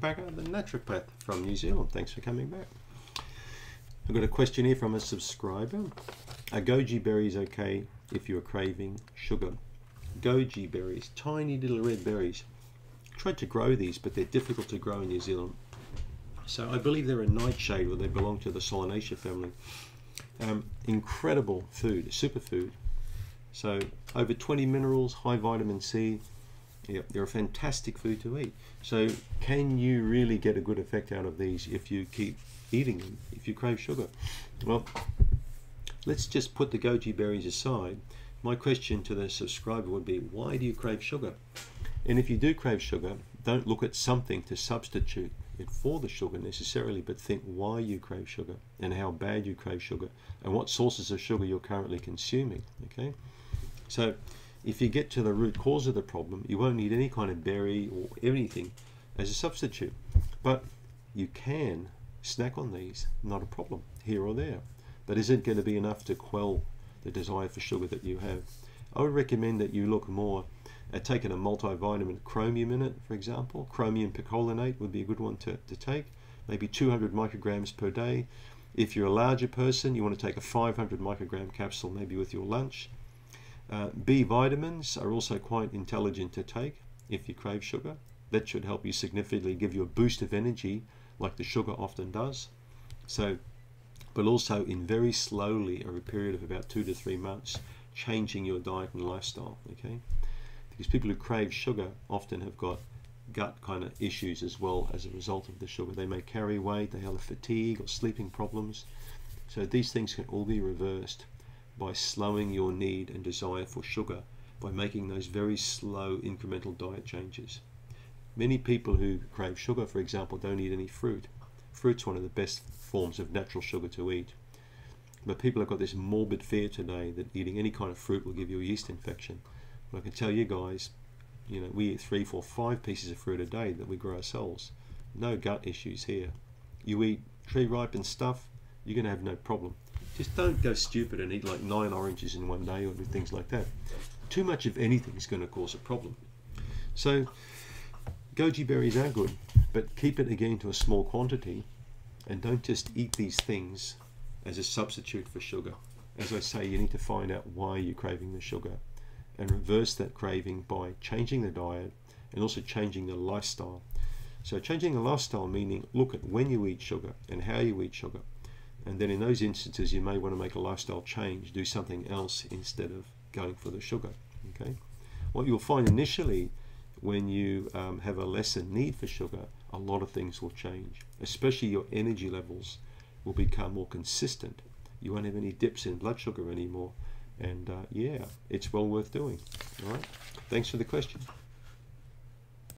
Bakker, the naturopath from New Zealand. Thanks for coming back. I've got a question here from a subscriber. Are goji berries okay if you're craving sugar? Goji berries, tiny little red berries. I Tried to grow these, but they're difficult to grow in New Zealand. So I believe they're a nightshade, or they belong to the Solanaceae family. Um, incredible food, superfood. So over 20 minerals, high vitamin C, Yep, they're a fantastic food to eat. So, can you really get a good effect out of these if you keep eating them, if you crave sugar? Well, let's just put the goji berries aside. My question to the subscriber would be why do you crave sugar? And if you do crave sugar, don't look at something to substitute it for the sugar necessarily, but think why you crave sugar and how bad you crave sugar and what sources of sugar you're currently consuming. Okay, so if you get to the root cause of the problem, you won't need any kind of berry or anything as a substitute. But you can snack on these, not a problem, here or there. But is it going to be enough to quell the desire for sugar that you have? I would recommend that you look more at taking a multivitamin, chromium in it, for example. Chromium picolinate would be a good one to, to take, maybe 200 micrograms per day. If you're a larger person, you want to take a 500 microgram capsule maybe with your lunch. Uh, B vitamins are also quite intelligent to take if you crave sugar. That should help you significantly give you a boost of energy like the sugar often does. So, but also in very slowly over a period of about two to three months, changing your diet and lifestyle. Okay, because people who crave sugar often have got gut kind of issues as well as a result of the sugar. They may carry weight, they have fatigue or sleeping problems. So these things can all be reversed by slowing your need and desire for sugar by making those very slow incremental diet changes. Many people who crave sugar, for example, don't eat any fruit. Fruit's one of the best forms of natural sugar to eat. But people have got this morbid fear today that eating any kind of fruit will give you a yeast infection. But I can tell you guys, you know, we eat three, four, five pieces of fruit a day that we grow ourselves. No gut issues here. You eat tree ripened stuff, you're going to have no problem. Just don't go stupid and eat like nine oranges in one day or do things like that. Too much of anything is going to cause a problem. So, goji berries are good, but keep it again to a small quantity and don't just eat these things as a substitute for sugar. As I say, you need to find out why you're craving the sugar and reverse that craving by changing the diet and also changing the lifestyle. So, changing the lifestyle meaning look at when you eat sugar and how you eat sugar and then in those instances, you may want to make a lifestyle change, do something else instead of going for the sugar. Okay. What you'll find initially when you um, have a lesser need for sugar, a lot of things will change, especially your energy levels will become more consistent. You won't have any dips in blood sugar anymore. And uh, yeah, it's well worth doing. All right. Thanks for the question.